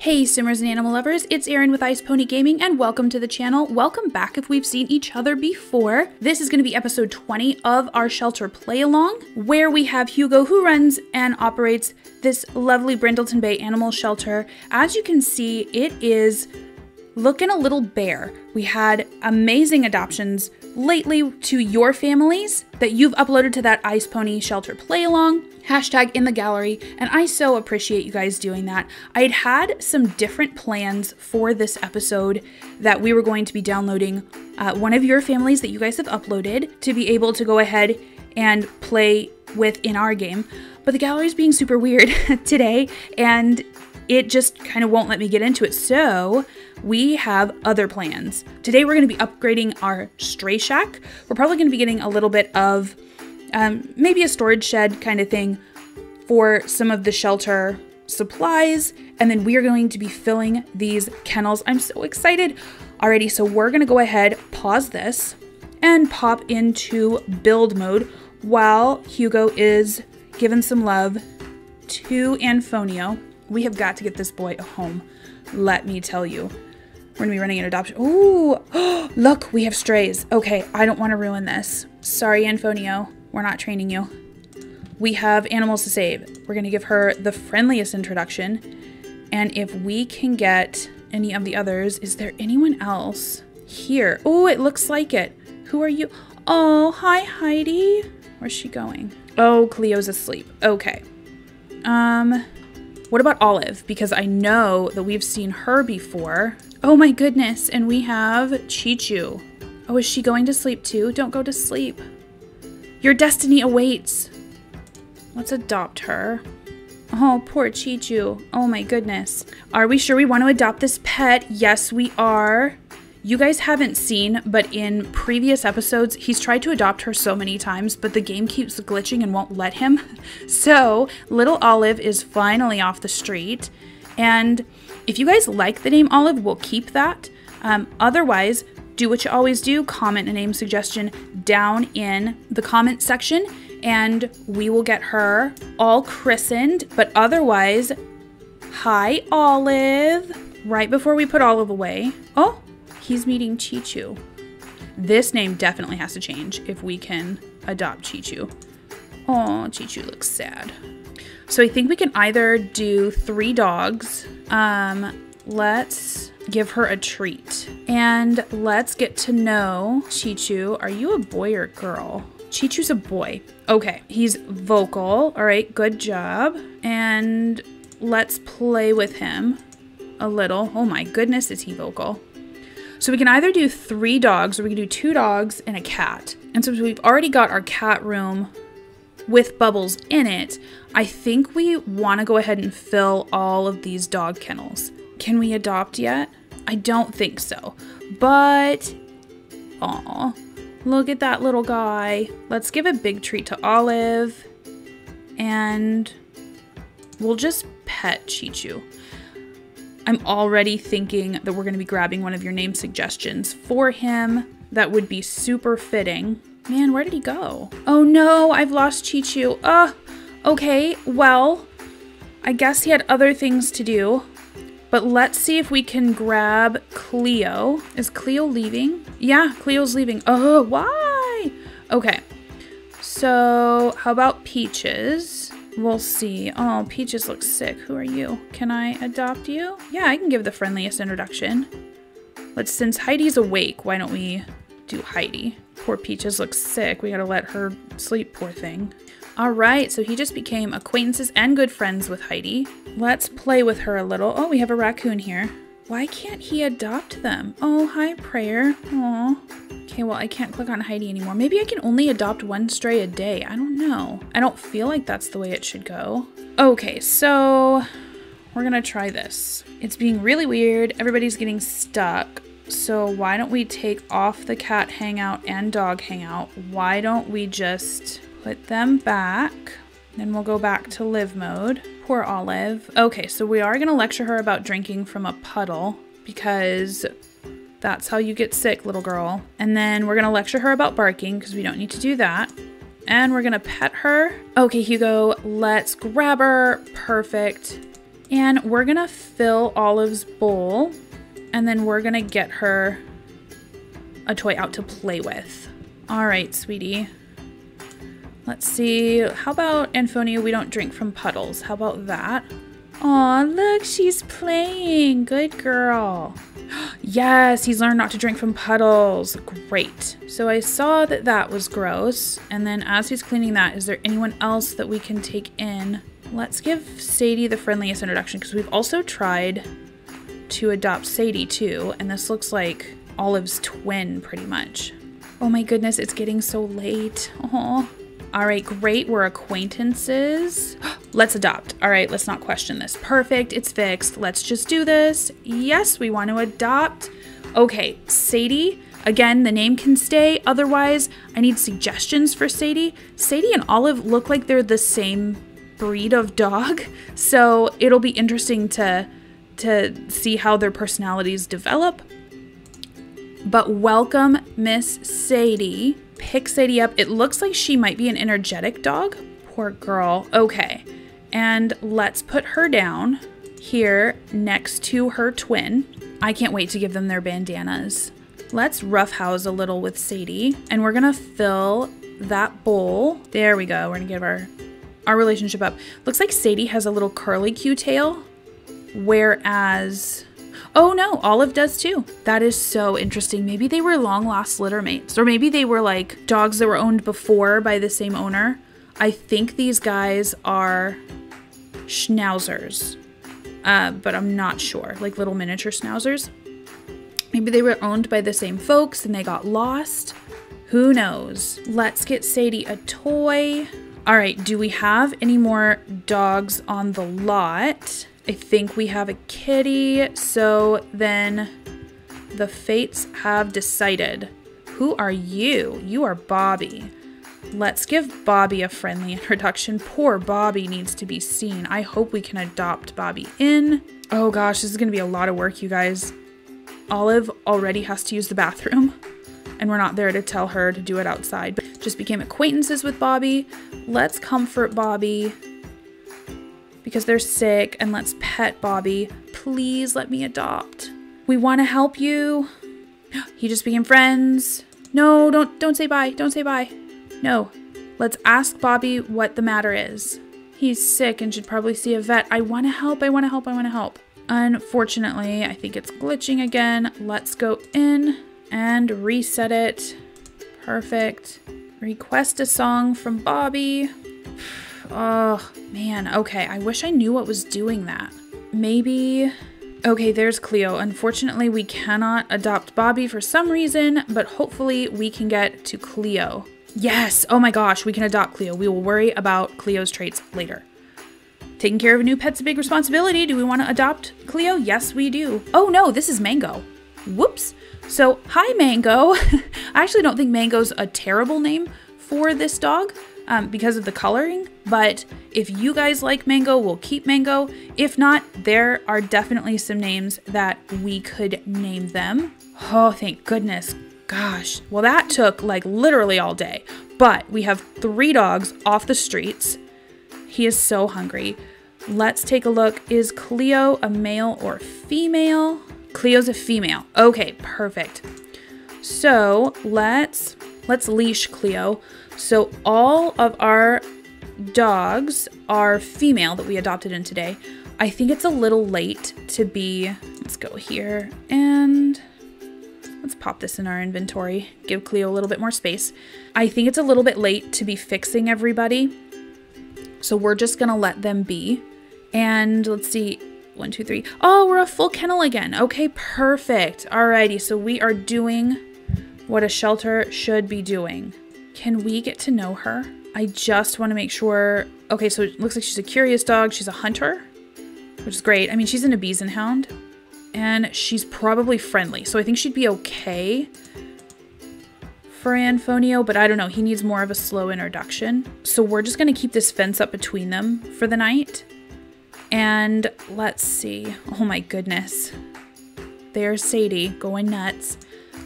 Hey Simmers and animal lovers, it's Erin with Icepony Gaming and welcome to the channel. Welcome back if we've seen each other before. This is going to be episode 20 of our shelter play along where we have Hugo who runs and operates this lovely Brindleton Bay animal shelter. As you can see, it is looking a little bare. We had amazing adoptions lately to your families that you've uploaded to that Ice Pony Shelter play along, hashtag in the gallery, and I so appreciate you guys doing that. I had had some different plans for this episode that we were going to be downloading uh, one of your families that you guys have uploaded to be able to go ahead and play with in our game. But the gallery is being super weird today, and it just kind of won't let me get into it. So we have other plans. Today we're going to be upgrading our stray shack. We're probably going to be getting a little bit of um, maybe a storage shed kind of thing for some of the shelter supplies. And then we are going to be filling these kennels. I'm so excited already. So we're going to go ahead, pause this, and pop into build mode while Hugo is giving some love to Anfonio we have got to get this boy a home. Let me tell you. We're gonna be running an adoption. Ooh, look, we have strays. Okay, I don't want to ruin this. Sorry, Anfonio. We're not training you. We have animals to save. We're gonna give her the friendliest introduction. And if we can get any of the others, is there anyone else here? Oh, it looks like it. Who are you? Oh, hi, Heidi. Where's she going? Oh, Cleo's asleep. Okay. Um, what about Olive? Because I know that we've seen her before. Oh my goodness, and we have Chichu. Oh, is she going to sleep too? Don't go to sleep. Your destiny awaits. Let's adopt her. Oh, poor Chichu. Oh my goodness. Are we sure we want to adopt this pet? Yes, we are you guys haven't seen, but in previous episodes, he's tried to adopt her so many times, but the game keeps glitching and won't let him. So, little Olive is finally off the street. And if you guys like the name Olive, we'll keep that. Um, otherwise, do what you always do comment a name suggestion down in the comment section, and we will get her all christened. But otherwise, hi, Olive. Right before we put Olive away. Oh, he's meeting Chichu. This name definitely has to change if we can adopt Chichu. Oh, Chichu looks sad. So I think we can either do three dogs. Um, let's give her a treat. And let's get to know Chichu. Are you a boy or girl? Chichu's a boy. Okay, he's vocal. All right, good job. And let's play with him a little. Oh my goodness, is he vocal? So we can either do three dogs or we can do two dogs and a cat. And since we've already got our cat room with bubbles in it, I think we want to go ahead and fill all of these dog kennels. Can we adopt yet? I don't think so. But, aw, look at that little guy. Let's give a big treat to Olive. And we'll just pet Chichu. I'm already thinking that we're going to be grabbing one of your name suggestions for him. That would be super fitting. Man, where did he go? Oh no, I've lost Chichu. Uh, okay, well, I guess he had other things to do. But let's see if we can grab Cleo. Is Cleo leaving? Yeah, Cleo's leaving. Oh, why? Okay. So, how about Peaches? We'll see. Oh, Peaches looks sick. Who are you? Can I adopt you? Yeah, I can give the friendliest introduction. Let's, since Heidi's awake, why don't we do Heidi? Poor Peaches looks sick. We gotta let her sleep, poor thing. All right, so he just became acquaintances and good friends with Heidi. Let's play with her a little. Oh, we have a raccoon here. Why can't he adopt them? Oh, hi, Prayer. Aw. Okay, well, I can't click on Heidi anymore. Maybe I can only adopt one stray a day. I don't know. I don't feel like that's the way it should go. Okay, so we're gonna try this. It's being really weird. Everybody's getting stuck. So why don't we take off the cat hangout and dog hangout? Why don't we just put them back? Then we'll go back to live mode. Poor Olive. Okay, so we are gonna lecture her about drinking from a puddle because that's how you get sick, little girl. And then we're gonna lecture her about barking because we don't need to do that. And we're gonna pet her. Okay, Hugo, let's grab her. Perfect. And we're gonna fill Olive's bowl and then we're gonna get her a toy out to play with. All right, sweetie. Let's see, how about Anfonia, we don't drink from puddles. How about that? Aw, look, she's playing. Good girl. yes, he's learned not to drink from puddles. Great. So I saw that that was gross. And then as he's cleaning that, is there anyone else that we can take in? Let's give Sadie the friendliest introduction because we've also tried to adopt Sadie too. And this looks like Olive's twin pretty much. Oh my goodness, it's getting so late. All right, great. We're acquaintances. let's adopt. All right, let's not question this. Perfect. It's fixed. Let's just do this. Yes, we want to adopt. Okay, Sadie. Again, the name can stay. Otherwise, I need suggestions for Sadie. Sadie and Olive look like they're the same breed of dog, so it'll be interesting to to see how their personalities develop. But welcome, Miss Sadie. Pick Sadie up. It looks like she might be an energetic dog. Poor girl. Okay. And let's put her down here next to her twin. I can't wait to give them their bandanas. Let's roughhouse a little with Sadie. And we're gonna fill that bowl. There we go. We're gonna give our, our relationship up. Looks like Sadie has a little curly Q tail. Whereas Oh no, Olive does too. That is so interesting. Maybe they were long lost litter mates, or maybe they were like dogs that were owned before by the same owner. I think these guys are schnauzers, uh, but I'm not sure. Like little miniature schnauzers. Maybe they were owned by the same folks and they got lost. Who knows? Let's get Sadie a toy. All right, do we have any more dogs on the lot? I think we have a kitty. So then the fates have decided. Who are you? You are Bobby. Let's give Bobby a friendly introduction. Poor Bobby needs to be seen. I hope we can adopt Bobby in. Oh gosh, this is gonna be a lot of work, you guys. Olive already has to use the bathroom, and we're not there to tell her to do it outside, but just became acquaintances with Bobby. Let's comfort Bobby because they're sick and let's pet Bobby. Please let me adopt. We want to help you. He just became friends. No, don't don't say bye. Don't say bye. No. Let's ask Bobby what the matter is. He's sick and should probably see a vet. I want to help. I want to help. I want to help. Unfortunately, I think it's glitching again. Let's go in and reset it. Perfect. Request a song from Bobby. Oh, man. Okay, I wish I knew what was doing that. Maybe... Okay, there's Cleo. Unfortunately, we cannot adopt Bobby for some reason, but hopefully we can get to Cleo. Yes! Oh my gosh, we can adopt Cleo. We will worry about Cleo's traits later. Taking care of a new pet's a big responsibility. Do we want to adopt Cleo? Yes, we do. Oh no, this is Mango. Whoops. So, hi Mango. I actually don't think Mango's a terrible name for this dog um, because of the coloring. But if you guys like mango, we'll keep mango. If not, there are definitely some names that we could name them. Oh, thank goodness. Gosh. Well, that took like literally all day. But we have three dogs off the streets. He is so hungry. Let's take a look. Is Cleo a male or female? Cleo's a female. Okay, perfect. So let's let's leash Cleo. So all of our dogs are female that we adopted in today. I think it's a little late to be, let's go here and let's pop this in our inventory, give Cleo a little bit more space. I think it's a little bit late to be fixing everybody. So we're just gonna let them be. And let's see, one, two, three. Oh, we're a full kennel again. Okay, perfect. Alrighty, so we are doing what a shelter should be doing. Can we get to know her? I just want to make sure. Okay, so it looks like she's a curious dog. She's a hunter, which is great. I mean, she's in a Biesenhound, and she's probably friendly. So I think she'd be okay for Anfonio, but I don't know. He needs more of a slow introduction. So we're just going to keep this fence up between them for the night. And let's see. Oh my goodness. There's Sadie going nuts.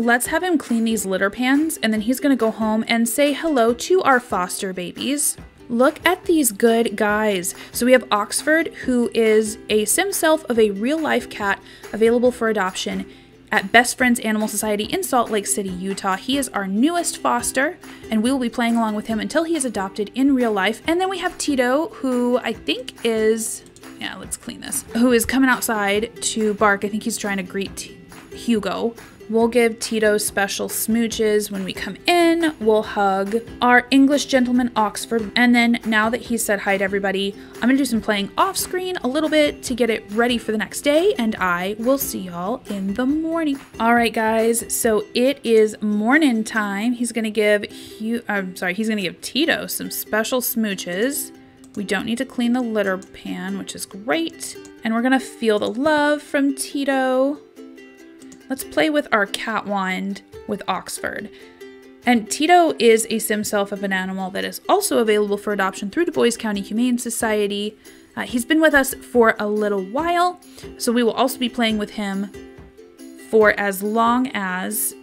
Let's have him clean these litter pans and then he's gonna go home and say hello to our foster babies. Look at these good guys. So we have Oxford, who is a sim self of a real life cat available for adoption at Best Friends Animal Society in Salt Lake City, Utah. He is our newest foster, and we will be playing along with him until he is adopted in real life. And then we have Tito, who I think is, yeah, let's clean this, who is coming outside to bark. I think he's trying to greet Hugo. We'll give Tito special smooches when we come in. We'll hug our English gentleman Oxford. And then now that he's said hi to everybody, I'm gonna do some playing off screen a little bit to get it ready for the next day. And I will see y'all in the morning. All right, guys. So it is morning time. He's gonna give Hugh, I'm sorry, he's gonna give Tito some special smooches. We don't need to clean the litter pan, which is great. And we're gonna feel the love from Tito. Let's play with our cat wand with Oxford. And Tito is a sim self of an animal that is also available for adoption through Dubois County Humane Society. Uh, he's been with us for a little while, so we will also be playing with him for as long as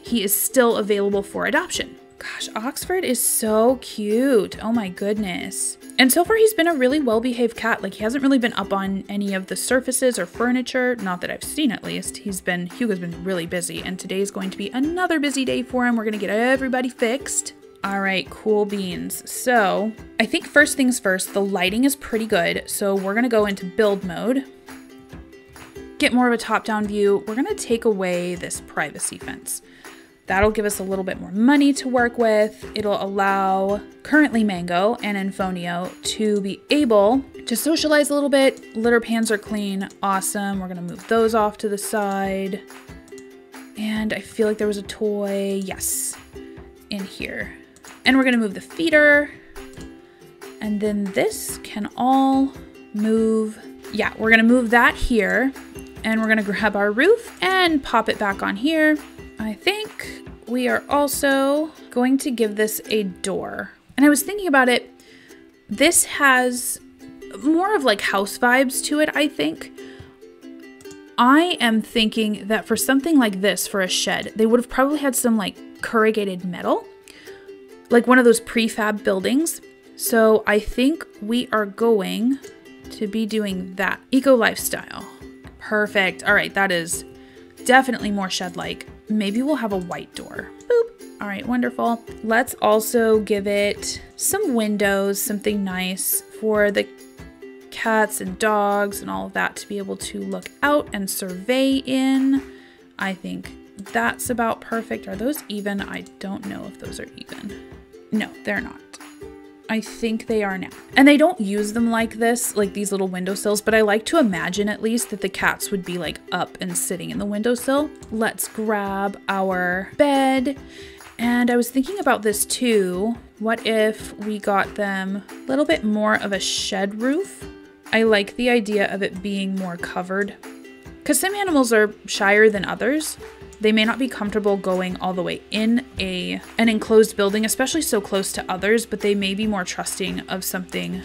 he is still available for adoption. Gosh, Oxford is so cute. Oh my goodness. And so far, he's been a really well behaved cat. Like, he hasn't really been up on any of the surfaces or furniture. Not that I've seen, at least. He's been, Hugo's been really busy. And today is going to be another busy day for him. We're going to get everybody fixed. All right, cool beans. So, I think first things first, the lighting is pretty good. So, we're going to go into build mode, get more of a top down view. We're going to take away this privacy fence. That'll give us a little bit more money to work with. It'll allow currently Mango and Anfonio to be able to socialize a little bit. Litter pans are clean. Awesome. We're to move those off to the side. And I feel like there was a toy, yes, in here. And we're to move the feeder. And then this can all move. Yeah, we're to move that here. And we're to grab our roof and pop it back on here. I think we are also going to give this a door. And I was thinking about it. This has more of like house vibes to it, I think. I am thinking that for something like this, for a shed, they would have probably had some like corrugated metal, like one of those prefab buildings. So I think we are going to be doing that. Eco lifestyle. Perfect. All right, that is definitely more shed-like. Maybe we'll have a white door. Boop. All right, wonderful. Let's also give it some windows, something nice for the cats and dogs and all of that to be able to look out and survey in. I think that's about perfect. Are those even? I don't know if those are even. No, they're not. I think they are now. And they don't use them like this, like these little windowsills, but I like to imagine at least that the cats would be like up and sitting in the windowsill. Let's grab our bed. And I was thinking about this too. What if we got them a little bit more of a shed roof? I like the idea of it being more covered. Because some animals are shyer than others. They may not be comfortable going all the way in a an enclosed building, especially so close to others, but they may be more trusting of something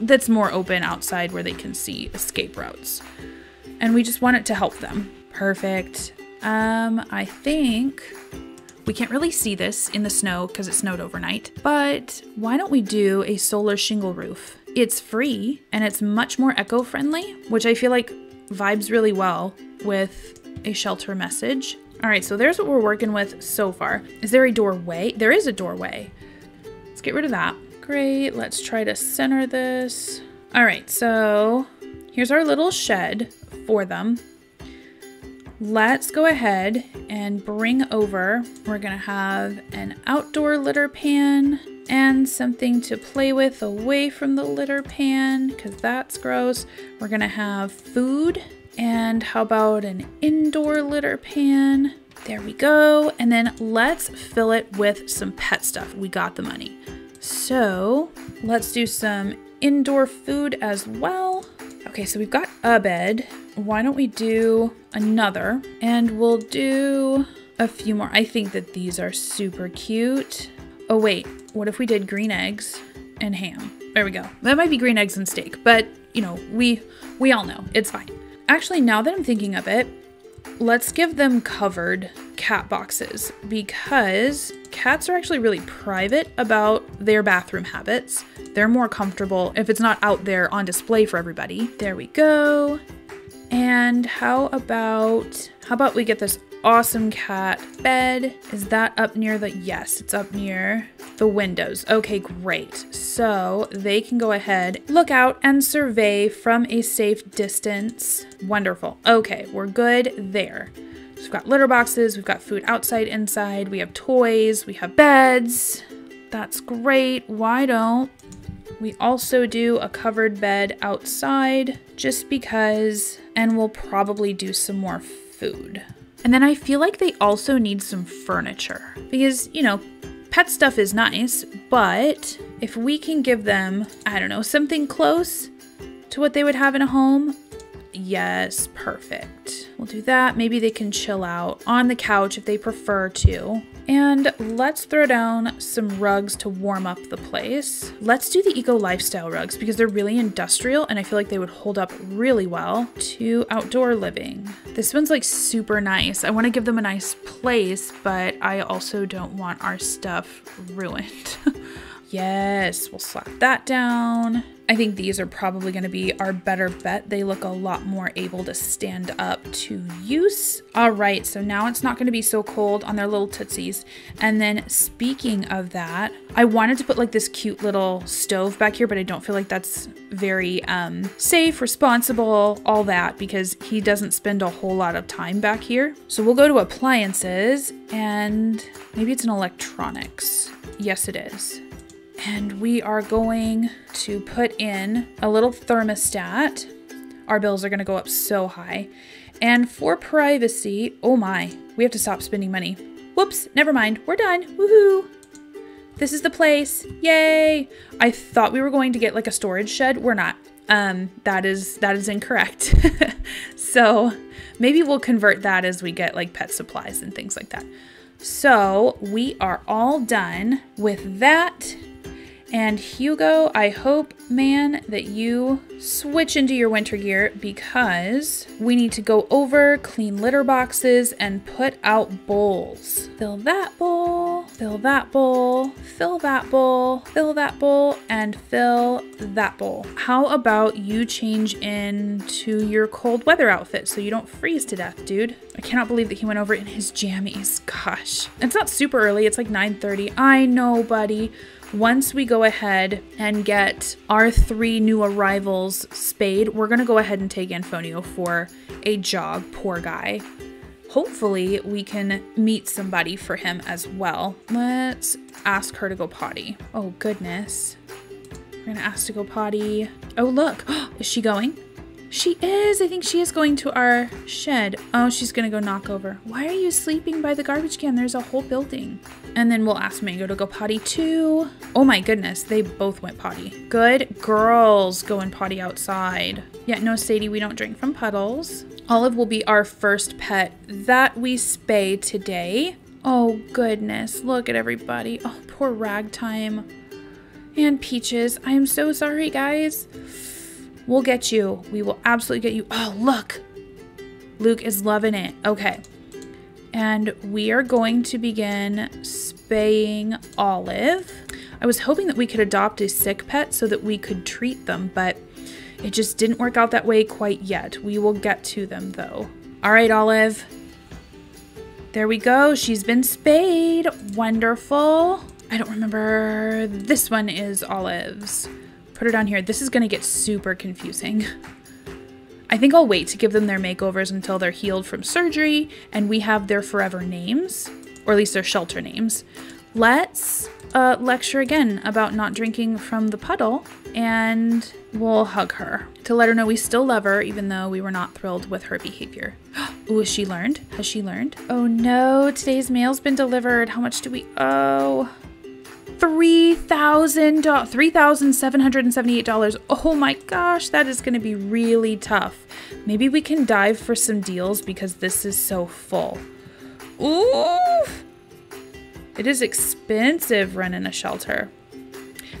that's more open outside where they can see escape routes. And we just want it to help them. Perfect. Um, I think we can't really see this in the snow because it snowed overnight, but why don't we do a solar shingle roof? It's free and it's much more eco-friendly, which I feel like vibes really well with a shelter message. All right, so there's what we're working with so far. Is there a doorway? There is a doorway. Let's get rid of that. Great, let's try to center this. All right, so here's our little shed for them. Let's go ahead and bring over, we're gonna have an outdoor litter pan and something to play with away from the litter pan because that's gross. We're gonna have food and how about an indoor litter pan? There we go. And then let's fill it with some pet stuff. We got the money. So let's do some indoor food as well. Okay, so we've got a bed. Why don't we do another? And we'll do a few more. I think that these are super cute. Oh wait, what if we did green eggs and ham? There we go. That might be green eggs and steak, but you know, we we all know. It's fine. Actually, now that I'm thinking of it, let's give them covered cat boxes because cats are actually really private about their bathroom habits. They're more comfortable if it's not out there on display for everybody. There we go. And how about how about we get this awesome cat bed? Is that up near the yes, it's up near the windows. Okay, great. So they can go ahead, look out and survey from a safe distance. Wonderful. Okay, we're good there. So we've got litter boxes, we've got food outside, inside, we have toys, we have beds. That's great. Why don't we also do a covered bed outside just because, and we'll probably do some more food. And then I feel like they also need some furniture because, you know, pet stuff is nice, but if we can give them, I don't know, something close to what they would have in a home, yes, perfect. We'll do that. Maybe they can chill out on the couch if they prefer to. And let's throw down some rugs to warm up the place. Let's do the eco lifestyle rugs because they're really industrial and I feel like they would hold up really well to outdoor living. This one's like super nice. I want to give them a nice place, but I also don't want our stuff ruined. yes, we'll slap that down. I think these are probably going to be our better bet. They look a lot more able to stand up to use. All right, so now it's not going to be so cold on their little tootsies. And then speaking of that, I wanted to put like this cute little stove back here, but I don't feel like that's very um, safe, responsible, all that, because he doesn't spend a whole lot of time back here. So we'll go to appliances and maybe it's an electronics. Yes, it is and we are going to put in a little thermostat. Our bills are going to go up so high. And for privacy, oh my, we have to stop spending money. Whoops, never mind. We're done. Woohoo! This is the place. Yay! I thought we were going to get like a storage shed. We're not. Um, that is that is incorrect. so maybe we'll convert that as we get like pet supplies and things like that. So we are all done with that and Hugo, I hope, man, that you switch into your winter gear because we need to go over, clean litter boxes, and put out bowls. Fill that bowl, fill that bowl, fill that bowl, fill that bowl, and fill that bowl. How about you change into your cold weather outfit so you don't freeze to death, dude? I cannot believe that he went over in his jammies. Gosh. It's not super early, it's like 9.30. I know, buddy. Once we go ahead and get our three new arrivals spayed, we're going to go ahead and take Anfonio for a jog. Poor guy. Hopefully, we can meet somebody for him as well. Let's ask her to go potty. Oh, goodness. We're going to ask to go potty. Oh, look. Is she going? She is. I think she is going to our shed. Oh, she's going to go knock over. Why are you sleeping by the garbage can? There's a whole building. And then we'll ask Mango to go potty too. Oh my goodness, they both went potty. Good girls going potty outside. Yeah, no, Sadie, we don't drink from puddles. Olive will be our first pet that we spay today. Oh goodness, look at everybody. Oh, poor Ragtime. And Peaches. I am so sorry, guys. We'll get you. We will absolutely get you. Oh, look. Luke is loving it. Okay. And we are going to begin spaying Olive. I was hoping that we could adopt a sick pet so that we could treat them, but it just didn't work out that way quite yet. We will get to them though. All right, Olive. There we go. She's been spayed. Wonderful. I don't remember. This one is Olive's. Put her down here. This is going to get super confusing. I think I'll wait to give them their makeovers until they're healed from surgery and we have their forever names, or at least their shelter names. Let's uh, lecture again about not drinking from the puddle and we'll hug her to let her know we still love her even though we were not thrilled with her behavior. Ooh, has she learned? Has she learned? Oh no, today's mail's been delivered. How much do we owe? $3,000, $3,778. Oh my gosh, that is going to be really tough. Maybe we can dive for some deals because this is so full. Ooh! It is expensive running a shelter.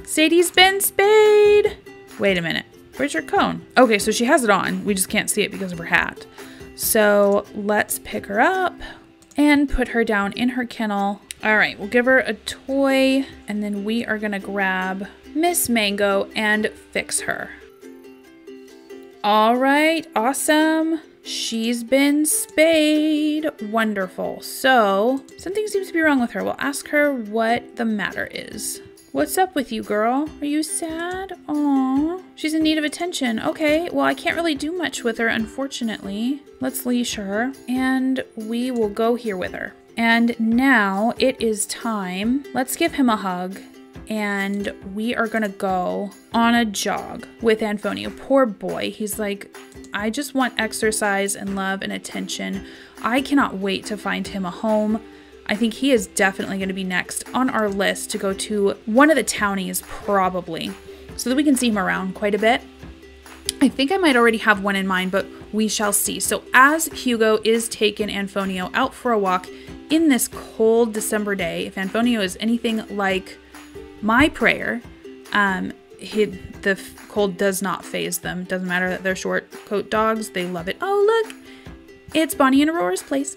Sadie's been spayed. Wait a minute. Where's your cone? Okay, so she has it on. We just can't see it because of her hat. So let's pick her up and put her down in her kennel All right, we'll give her a toy and then we are gonna grab Miss Mango and fix her. All right, awesome. She's been spayed. Wonderful. So, something seems to be wrong with her. We'll ask her what the matter is. What's up with you, girl? Are you sad? Aww. She's in need of attention. Okay, well, I can't really do much with her, unfortunately. Let's leash her, and we will go here with her. And now it is time. Let's give him a hug and we are gonna go on a jog with Anfonio. Poor boy. He's like, I just want exercise and love and attention. I cannot wait to find him a home. I think he is definitely going to be next on our list to go to one of the townies, probably, so that we can see him around quite a bit. I think I might already have one in mind, but we shall see. So, as Hugo is taking Anfonio out for a walk in this cold December day, if Anfonio is anything like my prayer, um, he, the cold does not phase them. Doesn't matter that they're short coat dogs; they love it. Oh, look, it's Bonnie and Aurora's place.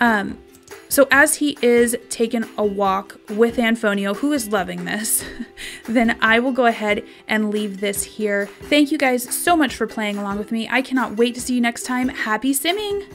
Um, so as he is taking a walk with Anfonio, who is loving this, then I will go ahead and leave this here. Thank you guys so much for playing along with me. I cannot wait to see you next time. Happy simming!